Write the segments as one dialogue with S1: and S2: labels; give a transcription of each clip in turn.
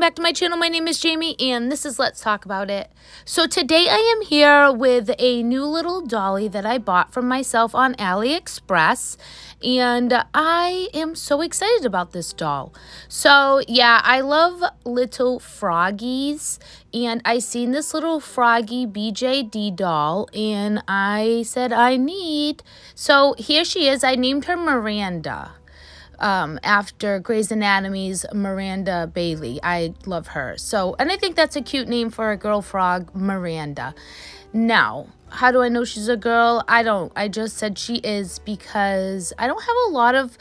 S1: back to my channel. My name is Jaime and this is Let's Talk About It. So today I am here with a new little dolly that I bought for myself on AliExpress and I am so excited about this doll. So yeah, I love little froggies and I seen this little froggy BJD doll and I said I need. So here she is. I named her Miranda um, after Grey's Anatomy's Miranda Bailey. I love her. So, and I think that's a cute name for a girl frog, Miranda. Now, how do I know she's a girl? I don't. I just said she is because I don't have a lot of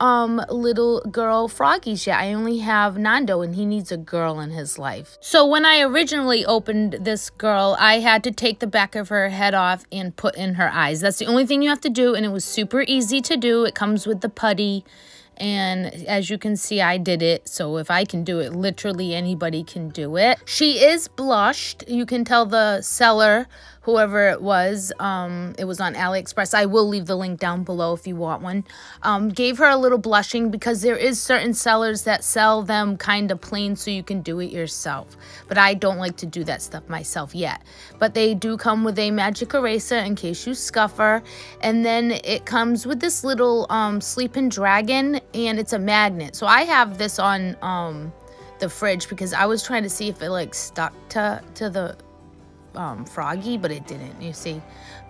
S1: um little girl froggies yet. I only have Nando and he needs a girl in his life. So when I originally opened this girl, I had to take the back of her head off and put in her eyes. That's the only thing you have to do and it was super easy to do. It comes with the putty and as you can see I did it. So if I can do it literally anybody can do it. She is blushed. You can tell the seller whoever it was um it was on aliexpress. I will leave the link down below if you want one. Um gave her a little blushing because there is certain sellers that sell them kind of plain so you can do it yourself. But i don't like to do that stuff myself yet. But they do come with a magic eraser in case you scuff her and then it comes with this little um sleeping dragon and it's a magnet. So i have this on um the fridge because I was trying to see if it like stuck to to the um, Froggy, but it didn't, you see.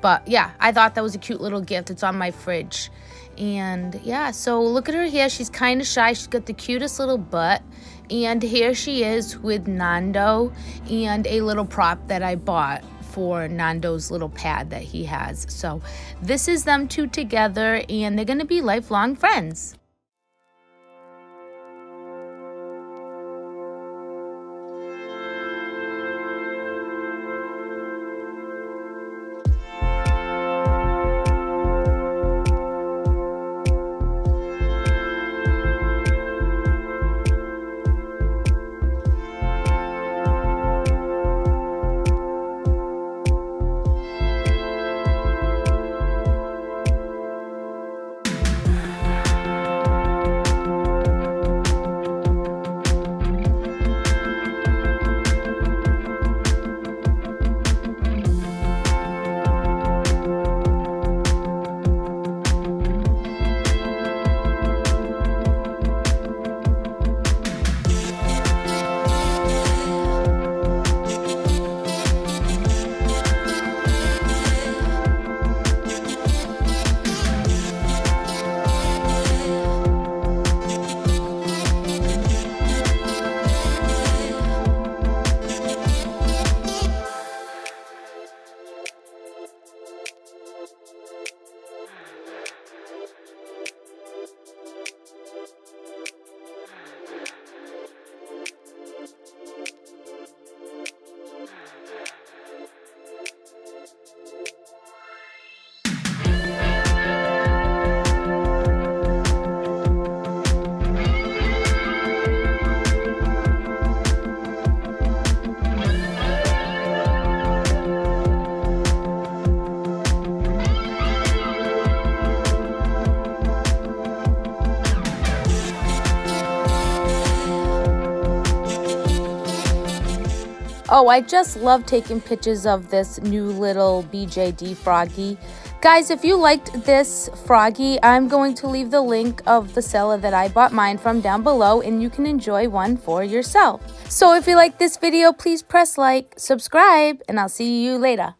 S1: But yeah, I thought that was a cute little gift. It's on my fridge. And yeah, so look at her here. She's kind of shy. She's got the cutest little butt. And here she is with Nando and a little prop that I bought for Nando's little pad that he has. So this is them two together and they're going to be lifelong friends. Oh, I just love taking pictures of this new little BJD Froggy. Guys, if you liked this Froggy, I'm going to leave the link of the seller that I bought mine from down below and you can enjoy one for yourself. So if you like this video, please press like, subscribe, and I'll see you later.